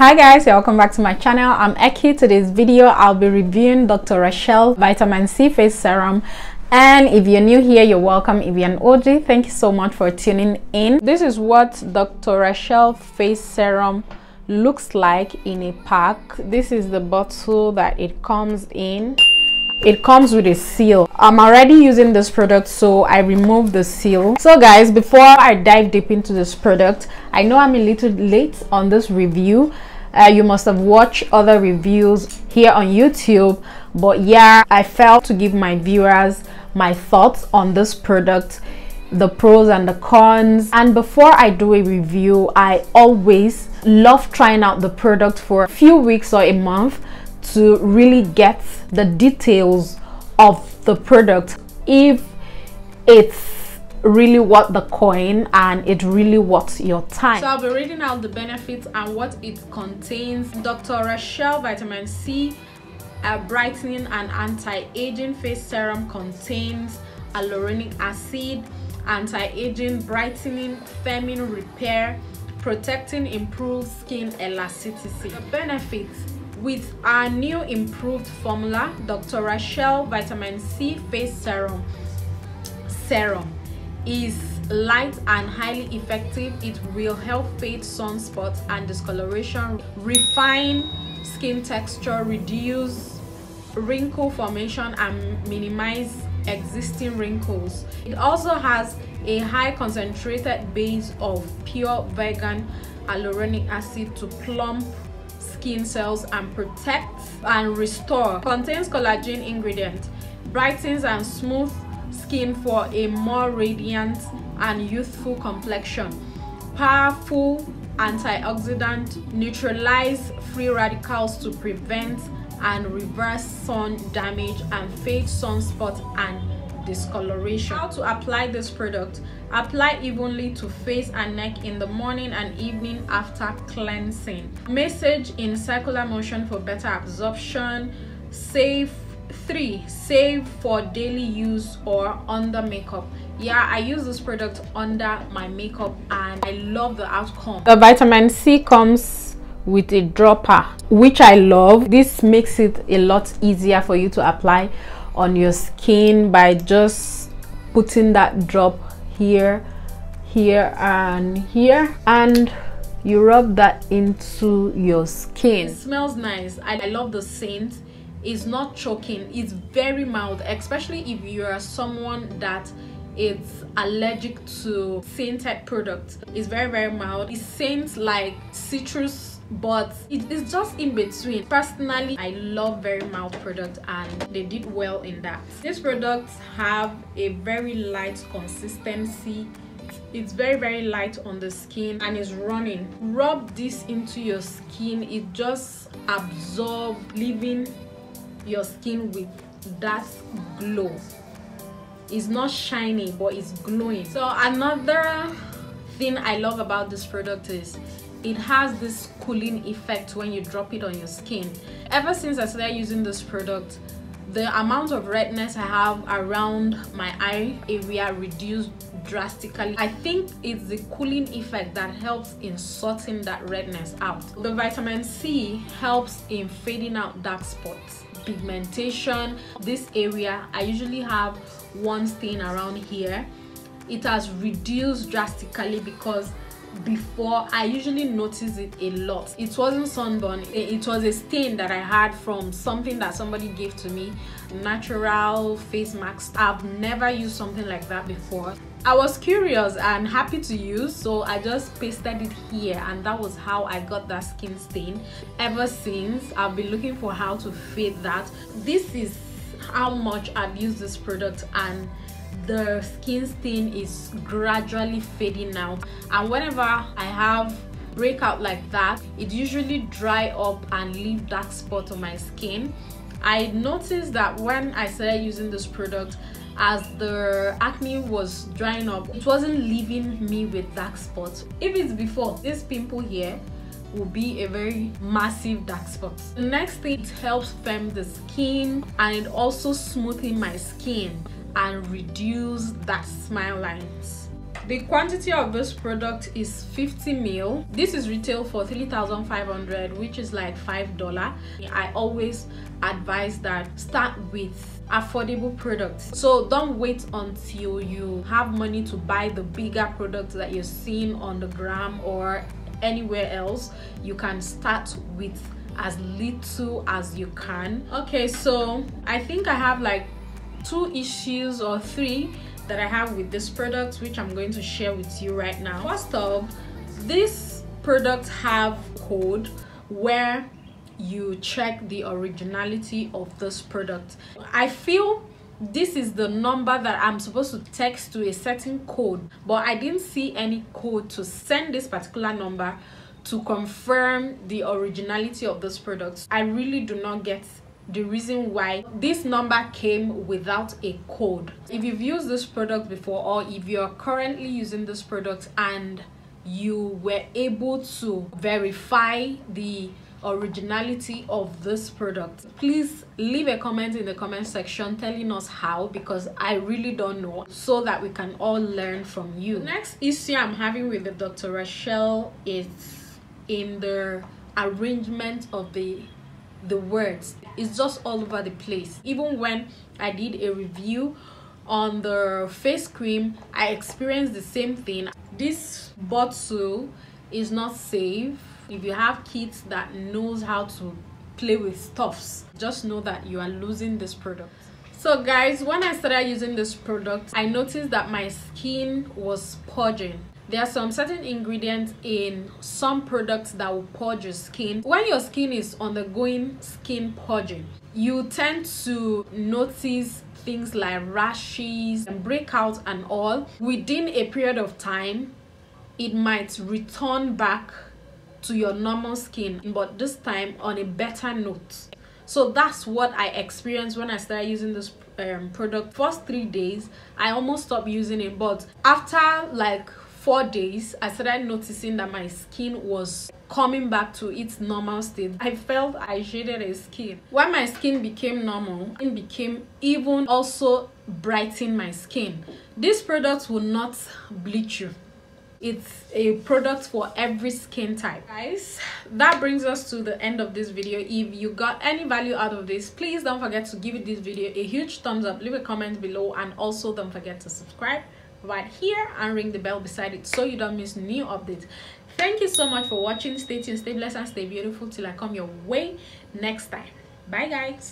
Hi guys, welcome back to my channel. I'm Eky. Today's video, I'll be reviewing Dr. Rashel Vitamin C Face Serum. And if you're new here, you're welcome. If you're an OG, thank you so much for tuning in. This is what Dr. Rashel Face Serum looks like in a pack. This is the bottle that it comes in it comes with a seal. I'm already using this product so i removed the seal. So guys before i dive deep into this product i know i'm a little late on this review. Uh, you must have watched other reviews here on youtube but yeah i felt to give my viewers my thoughts on this product the pros and the cons. And before i do a review i always love trying out the product for a few weeks or a month to really get the details of the product if it's really worth the coin and it really worth your time. So I'll be reading out the benefits and what it contains. Dr. Rashel Vitamin C a brightening and anti-aging face serum contains hyaluronic acid, anti-aging, brightening, firming, repair, protecting, improved skin elasticity. The benefits with our new improved formula, Dr. Rashel Vitamin C Face Serum, serum is light and highly effective. It will help fade sunspots and discoloration, refine skin texture, reduce wrinkle formation and minimize existing wrinkles. It also has a high concentrated base of pure vegan hyaluronic acid to plump skin cells and protects and restore. Contains collagen ingredient brightens and smooth skin for a more radiant and youthful complexion. Powerful antioxidant neutralize free radicals to prevent and reverse sun damage and fade sunspot and discoloration. How to apply this product? Apply evenly to face and neck in the morning and evening after cleansing. Massage in circular motion for better absorption. Save three. Save for daily use or under makeup. Yeah i use this product under my makeup and i love the outcome. The vitamin c comes with a dropper which i love. This makes it a lot easier for you to apply on your skin by just putting that drop here here and here. And you rub that into your skin. It smells nice. I, I love the scent. It's not choking. It's very mild especially if you are someone that is allergic to scented products it's very very mild. It scents like citrus but it is just in between. Personally i love very mild product and they did well in that. These products have a very light consistency. It's very very light on the skin and it's running. Rub this into your skin. It just absorb leaving your skin with that glow. It's not shiny but it's glowing. So another thing i love about this product is it has this cooling effect when you drop it on your skin. Ever since i started using this product the amount of redness i have around my eye area reduced drastically. I think it's the cooling effect that helps in sorting that redness out. The vitamin c helps in fading out dark spots. Pigmentation this area i usually have one stain around here it has reduced drastically because before i usually notice it a lot. It wasn't sunburn it was a stain that i had from something that somebody gave to me. Natural face mask i've never used something like that before. I was curious and happy to use so i just pasted it here and that was how i got that skin stain. Ever since i've been looking for how to fade that. This is how much i've used this product and the skin stain is gradually fading now and whenever i have breakout like that it usually dry up and leave dark spot on my skin. I noticed that when i started using this product as the acne was drying up it wasn't leaving me with dark spots. If it's before this pimple here will be a very massive dark spot. The next thing it helps firm the skin and it also smoothing my skin and reduce that smile lines. The quantity of this product is 50 mil. This is retail for 3500 which is like five dollar. I always advise that start with affordable products. So don't wait until you have money to buy the bigger products that you're seeing on the gram or anywhere else. You can start with as little as you can. Okay so i think i have like two issues or three that I have with this product which I'm going to share with you right now. First off, this product have code where you check the originality of this product. I feel this is the number that I'm supposed to text to a certain code but I didn't see any code to send this particular number to confirm the originality of this product. I really do not get the reason why this number came without a code. If you've used this product before or if you're currently using this product and you were able to verify the originality of this product please leave a comment in the comment section telling us how because i really don't know so that we can all learn from you. Next issue i'm having with the dr. Rashel is in the arrangement of the the words. It's just all over the place. Even when i did a review on the face cream i experienced the same thing. This bottle is not safe. If you have kids that knows how to play with stuffs just know that you are losing this product. So guys when i started using this product i noticed that my skin was purging there are some certain ingredients in some products that will purge your skin. When your skin is undergoing skin purging you tend to notice things like rashes and breakouts and all. Within a period of time it might return back to your normal skin but this time on a better note. So that's what i experienced when i started using this um, product. First three days i almost stopped using it but after like four days i started noticing that my skin was coming back to its normal state. I felt i shaded a skin. When my skin became normal it became even also brighten my skin. This product will not bleach you. It's a product for every skin type. Guys that brings us to the end of this video. If you got any value out of this please don't forget to give this video a huge thumbs up. Leave a comment below and also don't forget to subscribe right here and ring the bell beside it so you don't miss new updates. Thank you so much for watching. Stay tuned stay blessed and stay beautiful till i come your way next time. Bye guys